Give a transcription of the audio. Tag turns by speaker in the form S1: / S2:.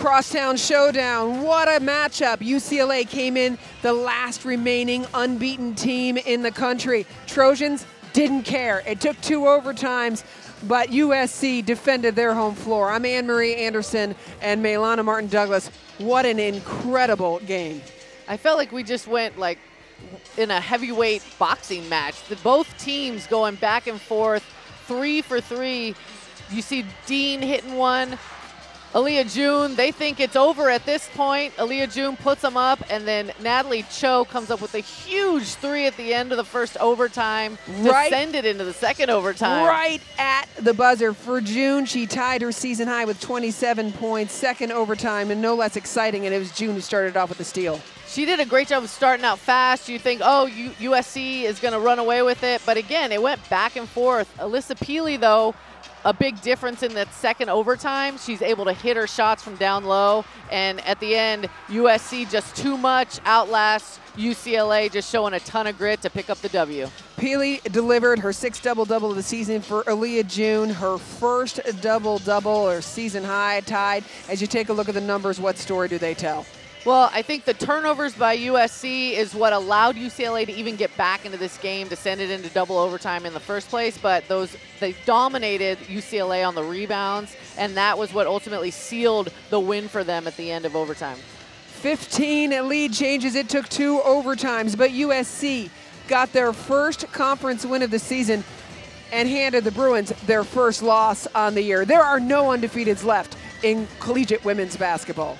S1: Crosstown Showdown. What a matchup. UCLA came in the last remaining unbeaten team in the country. Trojans didn't care. It took two overtimes, but USC defended their home floor. I'm Anne Marie Anderson and Maylana Martin Douglas. What an incredible game.
S2: I felt like we just went like in a heavyweight boxing match. The, both teams going back and forth, three for three. You see Dean hitting one, Aliyah Jeune, they think it's over at this point. Aliyah Jeune puts them up, and then Natalie Chou comes up with a huge three at the end of the first overtime right, to send it into the second overtime.
S1: Right at the buzzer for Jeune. She tied her season high with 27 points, second overtime, and no less exciting, and it was Jeune who started off with the steal.
S2: She did a great job of starting out fast. You think, oh, USC is going to run away with it. But again, it went back and forth. Alissa Pili, though, a big difference in that second overtime. She's able to hit her shots from down low. And at the end, USC just too much outlasts UCLA, just showing a ton of grit to pick up the W.
S1: Pili delivered her sixth double-double of the season for Aliyah Jeune, her first double-double or season high tied. As you take a look at the numbers, what story do they tell?
S2: Well, I think the turnovers by USC is what allowed UCLA to even get back into this game to send it into double overtime in the first place. But those they dominated UCLA on the rebounds, and that was what ultimately sealed the win for them at the end of overtime.
S1: 15 lead changes. It took two overtimes, but USC got their first conference win of the season and handed the Bruins their first loss on the year. There are no undefeateds left in collegiate women's basketball.